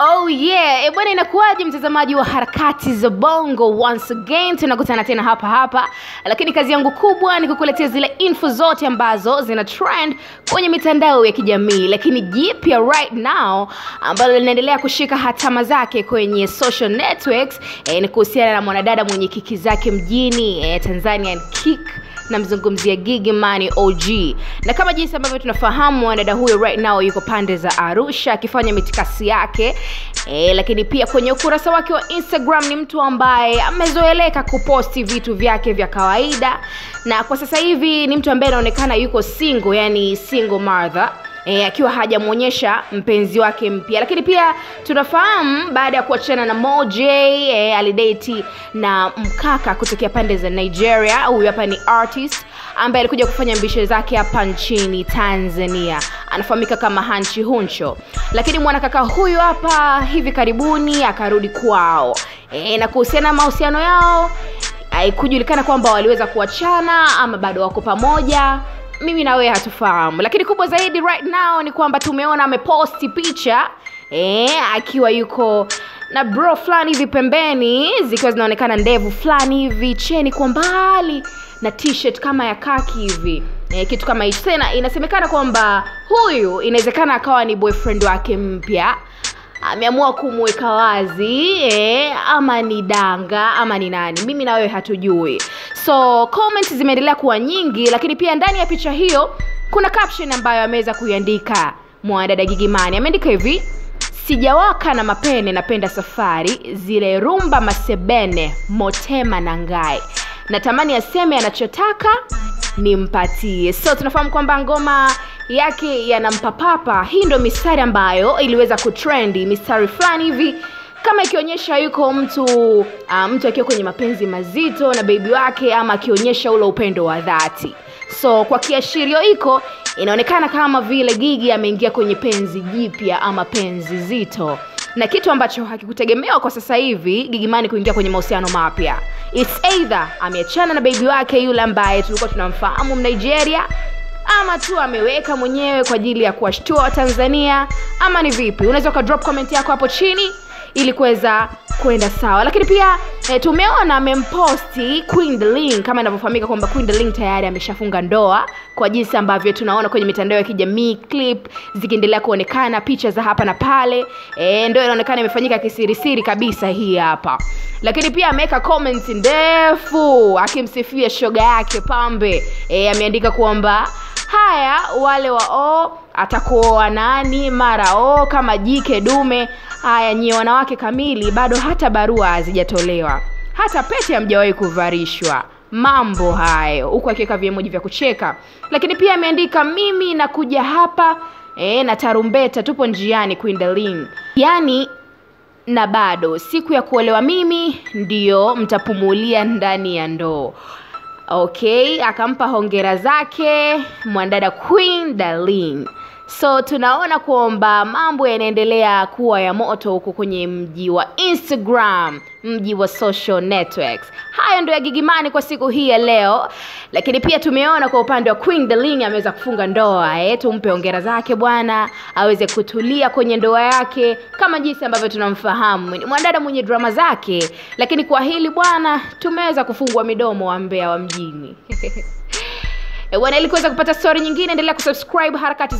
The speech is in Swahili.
Oh yeah, e bwana, inakuwaje mtazamaji wa harakati za Bongo? Once again tunakutana tena hapa hapa, lakini kazi yangu kubwa ni kukuletea zile info zote ambazo zina trend kwenye mitandao ya kijamii, lakini jipya right now ambalo linaendelea kushika hatama zake kwenye social networks e, ni kuhusiana na mwanadada mwenye kiki zake mjini e, Tanzanian Kick namzungumzia Gigy Money OG, na kama jinsi ambavyo tunafahamu dada huyo right now yuko pande za Arusha akifanya mitikasi yake. E, lakini pia kwenye ukurasa wake wa Instagram ni mtu ambaye amezoeleka kuposti vitu vyake vya kawaida, na kwa sasa hivi ni mtu ambaye anaonekana yuko single, yani single mother e, akiwa hajamwonyesha mpenzi wake mpya. Lakini pia tunafahamu baada ya kuachana na Moj e, alideti na mkaka kutokea pande za Nigeria. Huyu hapa ni artist ambaye alikuja kufanya mbishe zake hapa nchini Tanzania, anafahamika kama Hanchi Huncho, lakini mwanakaka huyu hapa hivi karibuni akarudi kwao. E, na kuhusiana na mahusiano yao haikujulikana kwamba waliweza kuachana ama bado wako pamoja mimi na wewe hatufahamu. Lakini kubwa zaidi right now ni kwamba tumeona ameposti picha e, akiwa yuko na bro fulani hivi pembeni zikiwa zinaonekana ndevu fulani hivi cheni kwa mbali na t-shirt kama ya kaki hivi. E, kitu kama hicho. Tena inasemekana kwamba huyu inawezekana akawa ni boyfriend wake mpya. Ameamua kumweka wazi eh, ama ni danga ama ni nani. Mimi na wewe hatujui so comments zimeendelea kuwa nyingi lakini pia ndani ya picha hiyo kuna caption ambayo ameweza kuiandika. Mwanadada gigimani ameandika hivi sijawaka na mapene napenda safari zile rumba masebene motema na ngai. Natamani aseme anachotaka nimpatie. So tunafahamu kwamba ngoma yake yanampapapa hii ndo mistari ambayo iliweza kutrendi mistari fulani hivi kama ikionyesha yuko mtu uh, mtu akiwa kwenye mapenzi mazito na bebi wake ama akionyesha ule upendo wa dhati. So kwa kiashirio hiko inaonekana kama vile gigi ameingia kwenye penzi jipya ama penzi zito. Na kitu ambacho hakikutegemewa kwa sasa hivi gigimani kuingia kwenye mahusiano mapya. Its either ameachana na bebi wake yule ambaye tulikuwa tunamfahamu mnigeria ama tu ameweka mwenyewe kwa ajili ya kuwashtua watanzania ama ni vipi? Unaweza ukadrop comment yako hapo chini ili kuweza kwenda sawa. Lakini pia e, tumeona amemposti Queen Darling kama inavyofahamika kwamba Queen Darling tayari ameshafunga ndoa kwa jinsi ambavyo tunaona kwenye mitandao ya kijamii clip zikiendelea kuonekana picha za hapa na pale. E, ndoa inaonekana imefanyika kisirisiri kabisa hii hapa. Lakini pia ameweka comment ndefu akimsifia shoga yake pambe. E, ameandika kwamba haya wale wa o atakuoa nani? Mara o kama jike dume. Haya nyie wanawake kamili bado hata barua hazijatolewa. Hata pete hamjawahi kuvarishwa. Mambo hayo. Huku akiweka viemoji vya kucheka. Lakini pia ameandika mimi nakuja hapa e, na tarumbeta tupo njiani Queen yani na bado. Siku ya kuolewa mimi ndiyo mtapumulia ndani ya ndoo okay akampa hongera zake mwandada Queen Darling so tunaona kwamba mambo yanaendelea kuwa ya moto huko kwenye mji wa instagram mji wa social networks. Hayo ndio ya gigimani kwa siku hii ya leo. Lakini pia tumeona kwa upande wa queen darling ameweza kufunga ndoa. Eh, tumpe ongera zake bwana aweze kutulia kwenye ndoa yake kama jinsi ambavyo tunamfahamu. Ni mwanadada mwenye drama zake. Lakini kwa hili bwana tumeweza kufungwa midomo wa mbea wa mjini. Bwana ili kuweza kupata story nyingine endelea kusubscribe harakati za